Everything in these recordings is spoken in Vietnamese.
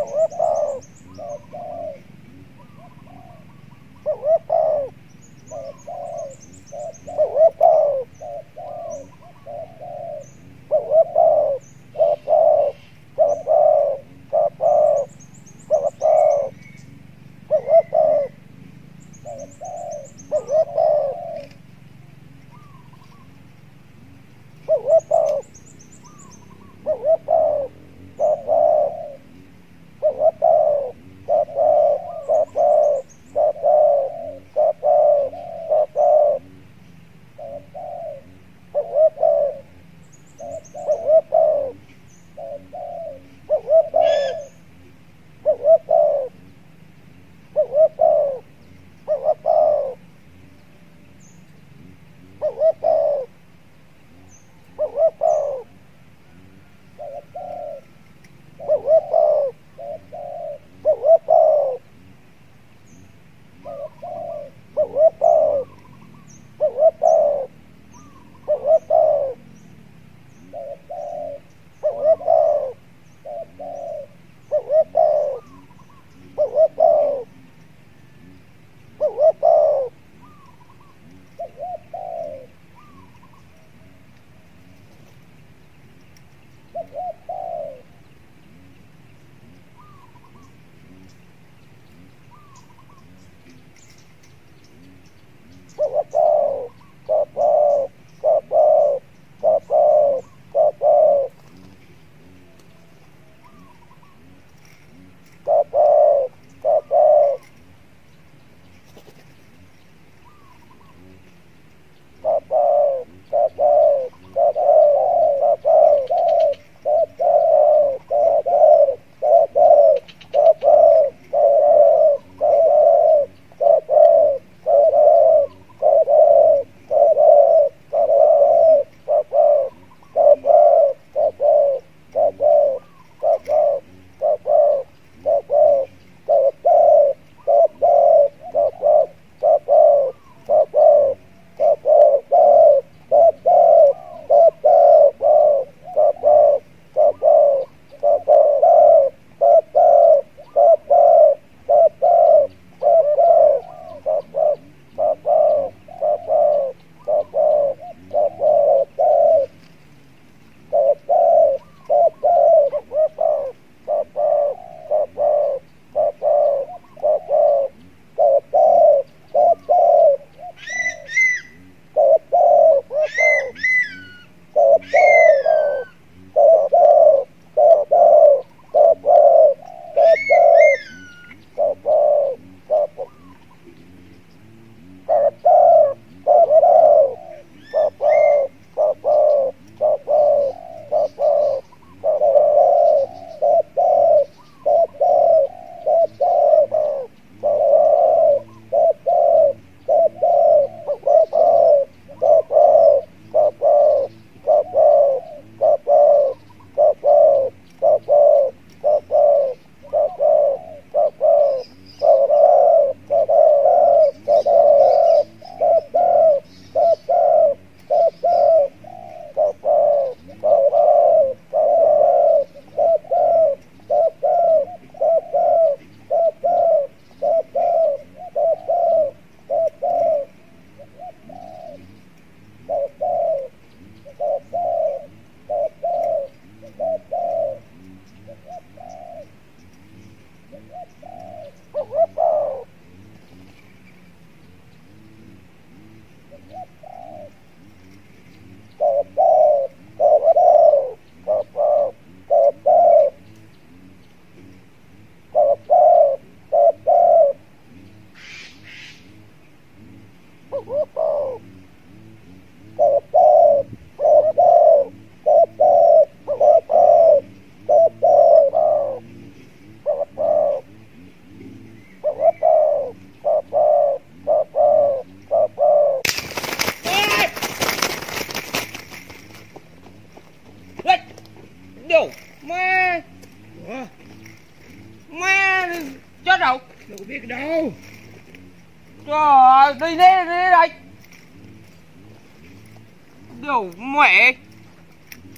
Woo-hoo!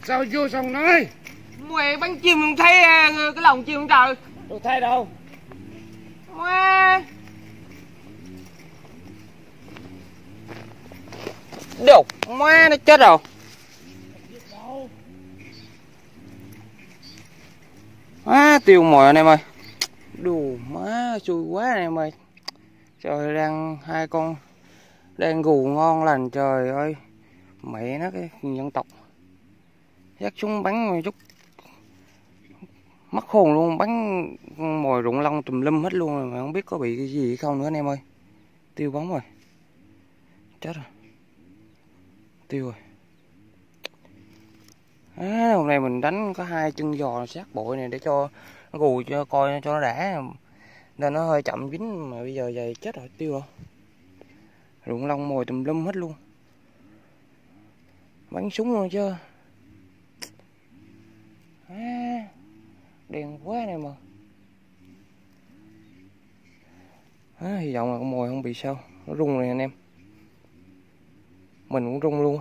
Sao vô xong nói? Mẹ bắn chim không thấy à, cái lòng chim không trời. Đồ thay đâu? Má Đồ Má nó chết rồi. Má tiêu mồi anh em ơi. Đù má xui quá anh em ơi Trời đang hai con Đang gù ngon lành trời ơi. Mẹ nó cái dân tộc. Dắt súng bắn một chút. Mất hồn luôn Bắn mồi rụng lông tùm lum hết luôn rồi Mà không biết có bị cái gì hay không nữa anh em ơi. Tiêu bóng rồi. Chết rồi. Tiêu rồi. À, hôm nay mình đánh có hai chân giò sát bội này để cho nó gù cho coi cho nó đã nên nó hơi chậm dính mà bây giờ dày chết rồi tiêu rồi. Ruộng lông mồi tùm lum hết luôn. Bắn súng luôn chứ. À, đèn quá này mà. À, hy vọng là con mồi không bị sao. Nó rung rồi anh em. Mình cũng rung luôn